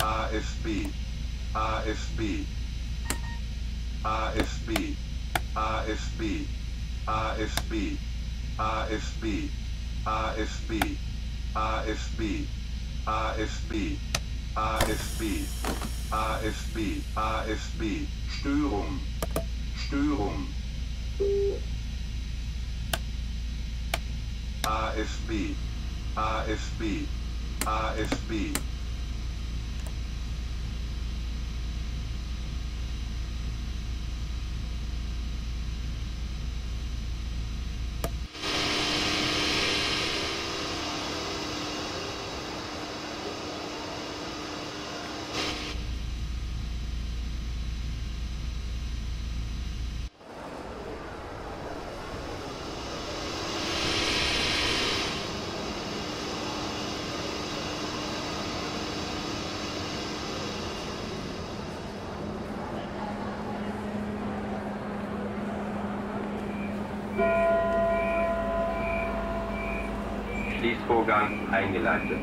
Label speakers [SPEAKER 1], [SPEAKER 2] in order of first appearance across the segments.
[SPEAKER 1] AFB, AFB, AFB, AFB, AFB, AFB, AFB, AFB, AFB, AFB, AFB, AFB, Störung, Störung. AFB, RFB. RFB.
[SPEAKER 2] Schließvorgang eingeleitet.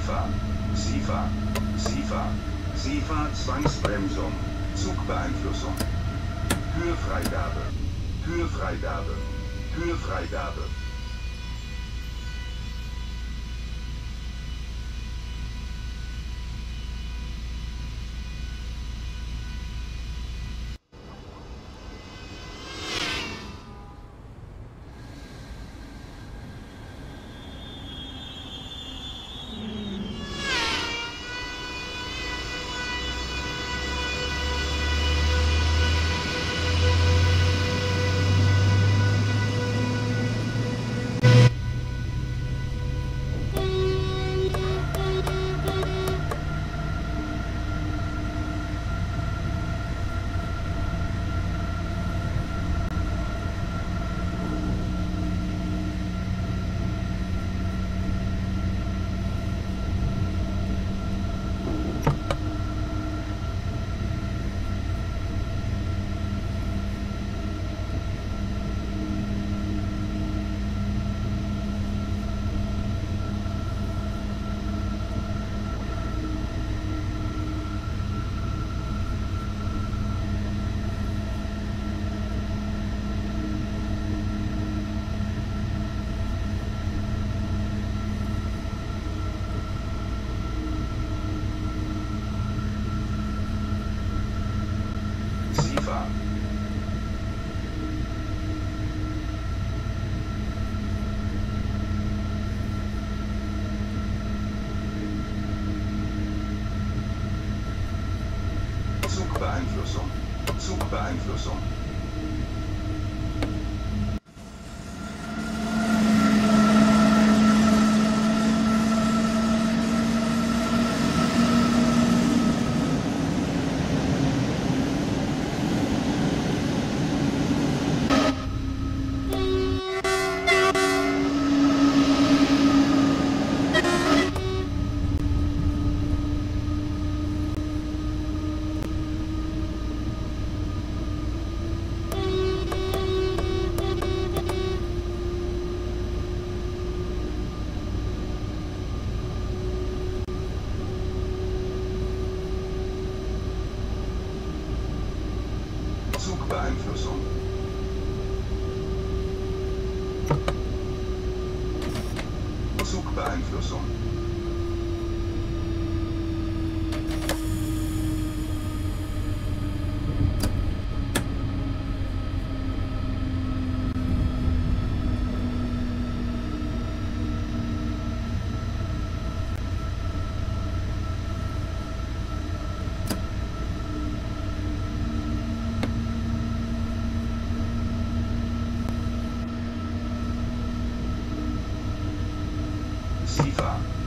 [SPEAKER 1] SIFA, SIFA, SIFA, SIFA Zwangsbremsung, Zugbeeinflussung. Türfreigabe, Türfreigabe, Türfreigabe. Zugbeeinflussung, Zugbeeinflussung. Zugbeeinflussung. Zugbeeinflussung. SIFA.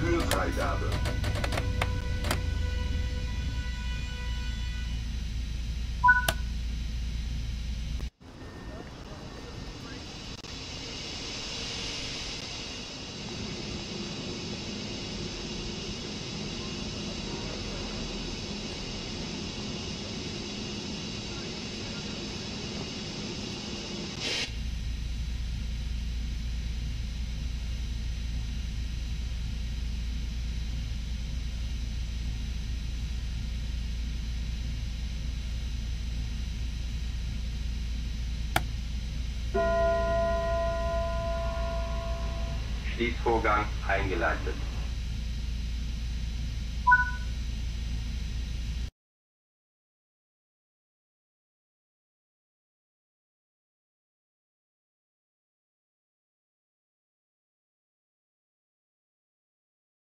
[SPEAKER 1] Türfreigabe.
[SPEAKER 2] Schließvorgang eingeleitet.